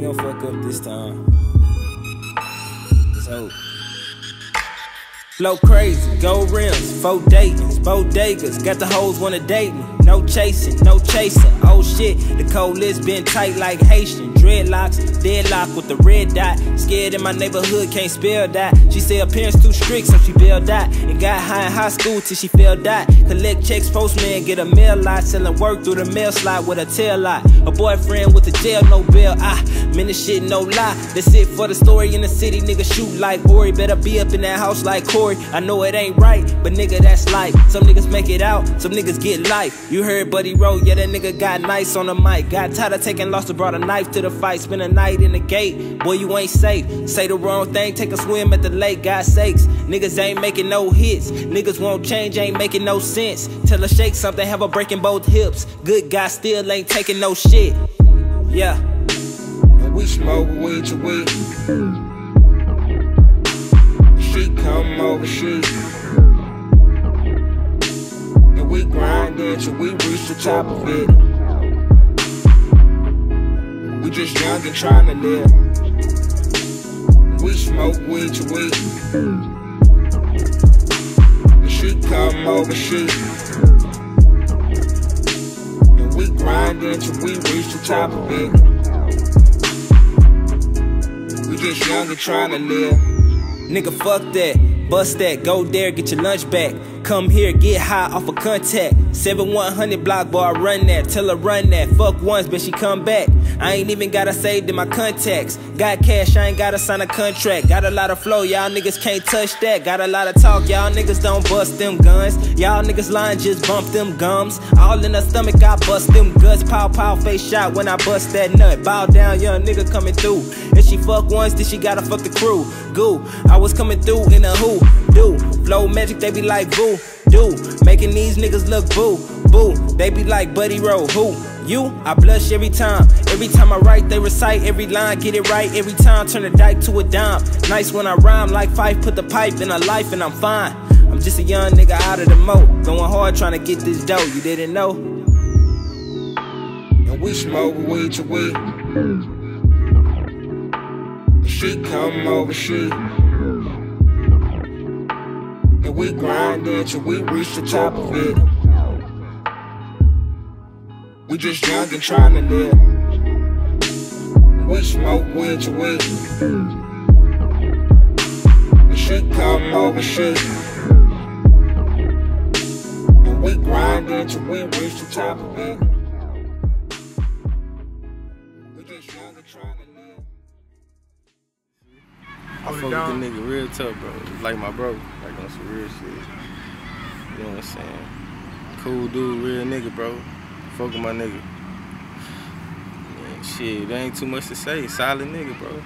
this time. Let's. Flow crazy, gold rims, four Dayton's, bodegas. Got the hoes wanna date me. No chasing, no chaser. Oh shit, the cold list been tight like Haitian. Dreadlocks, deadlock with the red dot. Scared in my neighborhood, can't spell that. She say her parents too strict, so she bailed out. And got high in high school till she failed out. Collect checks, postman, get a mail lot. Selling work through the mail slot with a tail lot. A boyfriend with the jail, no bail. Ah, man, this shit no lie. That's it for the story in the city, nigga shoot like Ori. Better be up in that house like Corey. I know it ain't right, but nigga, that's life. Some niggas make it out, some niggas get life. You heard BuddieRoe, yeah, that nigga got nice on the mic. Got tired of taking loss, brought a knife to the fight. Spend a night in the gate, boy, you ain't safe. Say the wrong thing, take a swim at the lake, God sakes. Niggas ain't making no hits. Niggas won't change, ain't making no sense. Tell her shake something, have her breaking both hips. Good guy still ain't taking no shit. Yeah. We smoke weed to weed. She come over, she. Until we reach the top of it. We just young and trying to live. We smoke weed to weed. And she come over, she. And we grind until we reach the top of it. We just young and trying to live. Nigga, fuck that. Bust that, go there, get your lunch back. Come here, get high off a of contact. 7100 block bar, run that. Tell her run that. Fuck once, but she come back. I ain't even gotta save in my contacts. Got cash, I ain't gotta sign a contract. Got a lot of flow, y'all niggas can't touch that. Got a lot of talk, y'all niggas don't bust them guns. Y'all niggas lying, just bump them gums. All in the stomach, I bust them guts. Pow pow face shot when I bust that nut. Bow down, young nigga coming through. If she fuck once, then she gotta fuck the crew. Goo, I was coming through in a who, do. Flow magic, they be like boo, do. Making these niggas look boo, boo. They be like BuddieRoe, who? You, I blush every time. Every time I write, they recite every line, get it right every time. Turn a dike to a dime. Nice when I rhyme, like Phife, put the pipe in a life and I'm fine. I'm just a young nigga out of the moat, going hard trying to get this dough. You didn't know? And we smoke weed to weed. She come over, she. And we grind until we reach the top of it. We just young and trying to live. We smoke weed to weed. And she come over, she. And we grind until we reach the top of it. We just young and trying to live. I fuck with the nigga real tough, bro. Like my bro, like on some real shit. You know what I'm saying? Cool dude, real nigga, bro. Fuck with my nigga. Man, shit, there ain't too much to say. Solid nigga, bro.